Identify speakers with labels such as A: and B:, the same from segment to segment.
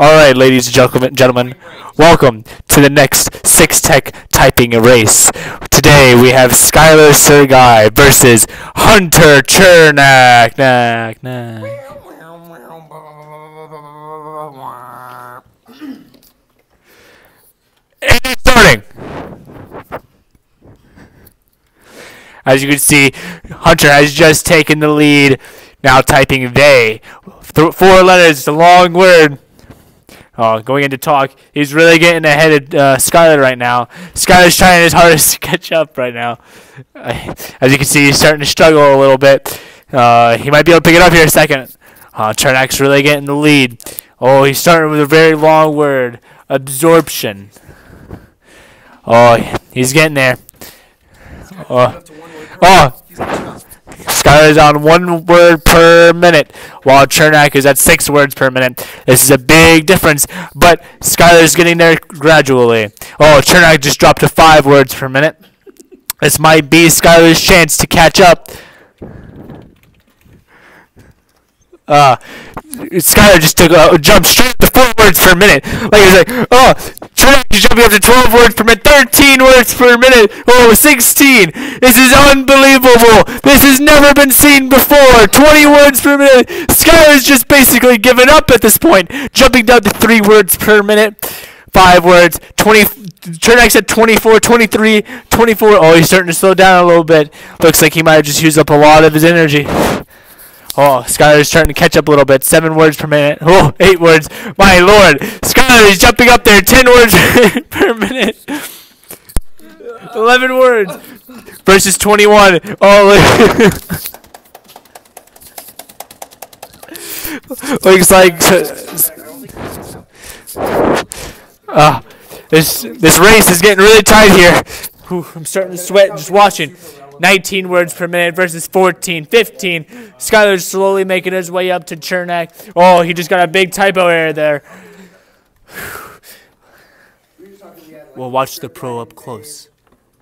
A: All right, ladies and gentlemen, gentlemen, welcome to the next Six Tech typing race. Today we have Skylar Sergai versus Hunter Chernak. Knack, knack. And starting. As you can see, Hunter has just taken the lead. Now typing they. Th- four letters, it's a long word. Oh, going into talk, he's really getting ahead of uh, Skylar right now. Skylar's trying his hardest to catch up right now. Uh, as you can see, he's starting to struggle a little bit. Uh, he might be able to pick it up here in a second. Uh, Chernak's really getting the lead. Oh, he's starting with a very long word. Absorption. Oh, he's getting there. Oh, oh. Skylar's on one word per minute, while Chernak is at six words per minute. This is a big difference, but Skylar's getting there gradually. Oh, Chernak just dropped to five words per minute. This might be Skylar's chance to catch up. Uh, Skylar just took a jump straight to four words per minute. Like he's like, oh, Is jumping up to 12 words per minute, 13 words per minute, oh, 16. This is unbelievable. This has never been seen before. 20 words per minute. Skylar's just basically given up at this point, jumping down to three words per minute. Five words, 20. Chernak's at 24, 23, 24. Oh, he's starting to slow down a little bit. Looks like he might have just used up a lot of his energy. Oh, Skylar's starting to catch up a little bit. Seven words per minute. Oh, eight words. My lord. Skylar is jumping up there. Ten words per minute. Eleven words. Versus 21. Oh, look. Looks like. Uh, this, this race is getting really tight here. Whew, I'm starting to sweat just watching. 19 words per minute versus 14, 15. Skylar's slowly making his way up to Chernak. Oh, he just got a big typo error there. We'll watch the pro up close.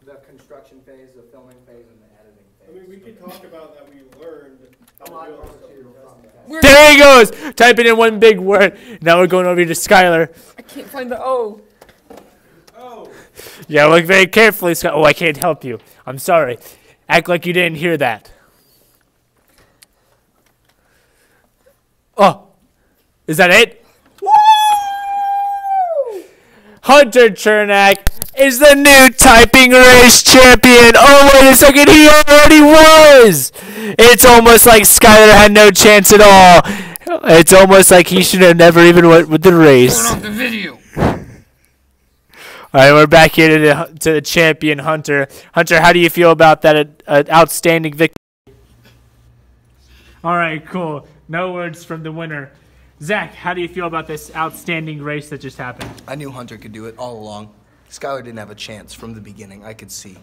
B: the construction phase, the filming phase, and the editing
C: I
B: phase.
C: mean, we could talk about that we learned how to build something.
A: There he goes, typing in one big word. Now we're going over to Skylar.
D: I can't find the O.
C: Oh,
A: Yeah, look very carefully, Sky. Oh, I can't help you. I'm sorry. Act like you didn't hear that. Oh, is that it? Hunter Chernak is the new typing race champion. Oh, wait a second, he already was. It's almost like Skylar had no chance at all. It's almost like he should have never even went with the race.
D: Turn off the video.
A: All right, we're back here to the, to the champion Hunter. Hunter, how do you feel about that uh, outstanding victory? All right, cool. No words from the winner. Zach, how do you feel about this outstanding race that just happened?
B: I knew Hunter could do it all along. Skylar didn't have a chance from the beginning. I could see.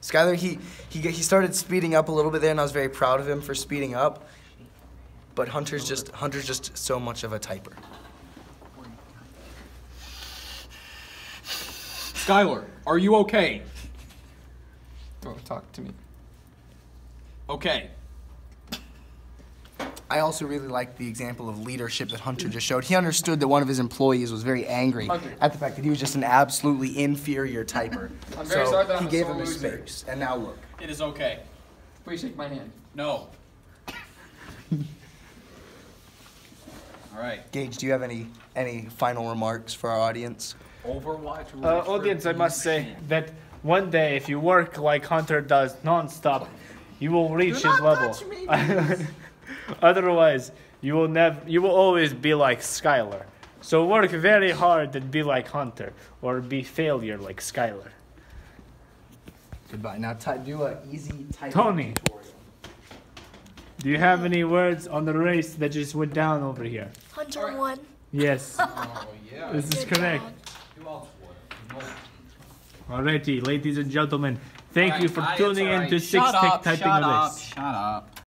B: Skylar, he, he, he started speeding up a little bit there, and I was very proud of him for speeding up. But Hunter's just Hunter's just so much of a typer.
E: Skylar, are you okay?
D: Don't talk to me.
E: Okay.
B: I also really liked the example of leadership that Hunter just showed. He understood that one of his employees was very angry
D: Hunter.
B: at the fact that he was just an absolutely inferior typer.
D: I'm very
B: so
D: sorry that
B: he
D: I'm
B: gave
D: so
B: him his space. And now look.
E: It is okay.
D: Please shake my hand.
E: No. All right.
B: Gage, do you have any any final remarks for our audience?
E: Overwatch.
A: Uh, audience, I must say that one day, if you work like Hunter does nonstop, you will reach his level. Otherwise, you will never. You will always be like Skylar. So work very hard and be like Hunter, or be failure like Skylar.
B: Goodbye. Now ty- do a easy type.
A: Tony. Do you have any words on the race that just went down over here?
F: Hunter won.
A: Yes,
E: Oh yeah.
A: this is
F: Good
A: correct.
F: Job.
E: Who else would? No.
A: Alrighty, ladies and gentlemen, thank you for tuning in to Six Tech Typing
E: shut up, Shut up.